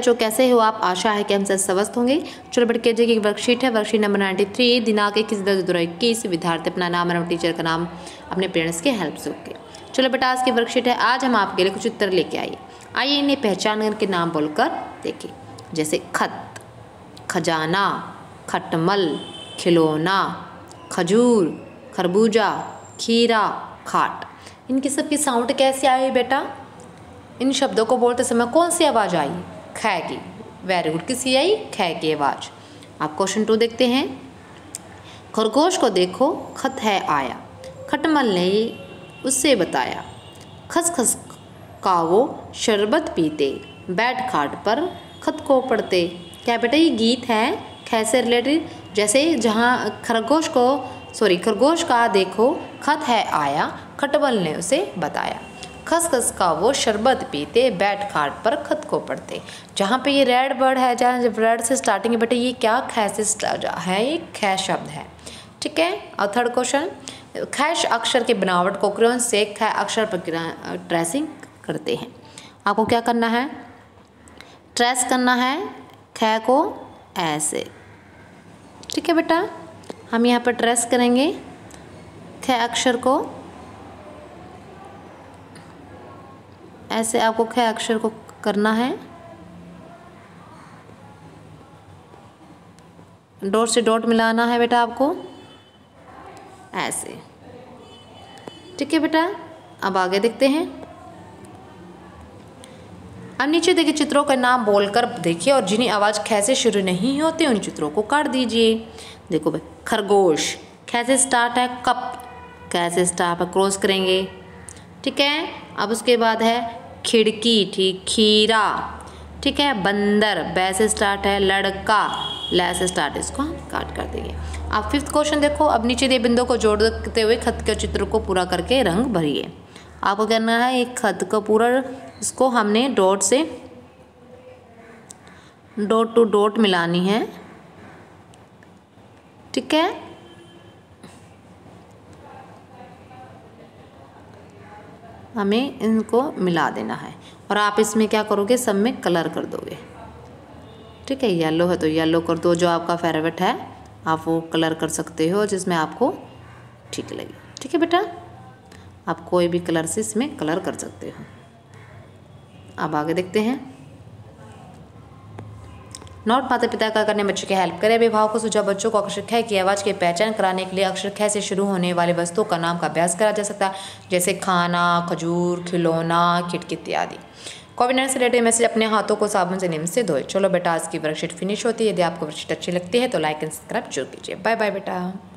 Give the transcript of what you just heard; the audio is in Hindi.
बच्चों कैसे हो आप, आशा है कि हम सब स्वस्थ होंगे। चलो बट के की वर्कशीट है। वर्कशीट नंबर नाइन्टी थ्री दिनांक इक्कीस, दस, दो इक्कीस। विद्यार्थी अपना नाम और टीचर का नाम, अपने पेरेंट्स के हेल्प से ओके चलो बेटा आज की वर्कशीट है। आज हम आपके लिए कुछ उत्तर लेके आइए। आइए इन्हें पहचान करके नाम बोलकर देखिए। जैसे खत, खजाना, खटमल, खिलौना, खजूर, खरबूजा, खीरा, खाट। इनकी सबकी साउंड कैसे आई बेटा? इन शब्दों को बोलते समय कौन सी आवाज़ आई? ख की वेरी गुड किसी आई ख की आवाज़। आप क्वेश्चन टू देखते हैं। खरगोश को देखो, खत है आया। खटमल ने उससे बताया, खसखस का वो शरबत पीते, बैठ खाट पर खत को पढ़ते। क्या बेटा ये गीत है? ख से रिलेटेड जैसे जहाँ खरगोश को सॉरी खरगोश का देखो, खत है आया, खटमल ने उसे बताया। खसखस का वो शरबत पीते, बैठ खाट पर खत को पढ़ते। जहाँ पे ये रेड बर्ड है, जहाँ रेड से स्टार्टिंग है, बेटे, ये क्या खे से है? ये खे शब्द है। ठीक है? और थर्ड क्वेश्चन खैश अक्षर के बनावट को क्रोन से खै, अक्षर पर ट्रेसिंग करते हैं। आपको क्या करना है? ट्रेस करना है खै को ऐसे ठीक है बेटा? हम यहाँ पर ट्रेस करेंगे। ख अक्षर को ऐसे आपको ख अक्षर को करना है। डॉट से डॉट मिलाना है बेटा आपको। ऐसे। ठीक है बेटा, अब आगे देखते हैं। अब नीचे देखिए चित्रों का नाम बोलकर देखिए, और जिन्हें आवाज़ खे शुरू नहीं होती उन चित्रों को काट दीजिए। देखो भाई, खरगोश कैसे स्टार्ट है, कप कैसे स्टार्ट क्रॉस करेंगे। ठीक है, अब उसके बाद है खिड़की, ठीक, खीरा। ठीक है, बंदर बै से स्टार्ट है, लड़का। लै से स्टार्ट, इसको हम काट कर देंगे। आप फिफ्थ क्वेश्चन देखो, अब नीचे दिए बिंदु को जोड़ते हुए खत के चित्र को पूरा करके रंग भरिए। आपको करना है, एक खत का पूरा, इसको हमने डॉट से डॉट टू डॉट मिलानी है। ठीक है? हमें इनको मिला देना है। और आप इसमें क्या करोगे? सब में कलर कर दोगे। ठीक है येलो है तो येलो कर दो। जो आपका फेवरेट है, आप वो कलर कर सकते हो जिसमें आपको ठीक लगे। ठीक है बेटा? आप कोई भी कलर से इसमें कलर कर सकते हो। अब आगे देखते हैं। नोट माता पिता का करने बच्चों की हेल्प करें। अभिभावक को सुझाव बच्चों को अक्षर ख की आवाज़ की पहचान कराने के लिए अक्षर ख से शुरू होने वाले वस्तुओं का नाम का अभ्यास करा जा सकता है, जैसे खाना, खजूर, खिलौना खिटकी इत्यादि। कोविड से रिलेटेड मैसेज अपने हाथों को साबुन से निम से धोए। चलो बेटा, आज की वर्कशीट फिनिश होती है। यदि आपको वर्कशीट अच्छी लगती है तो लाइक एंड सब्सक्राइब ज़रूर कीजिए। बाय बाय बेटा।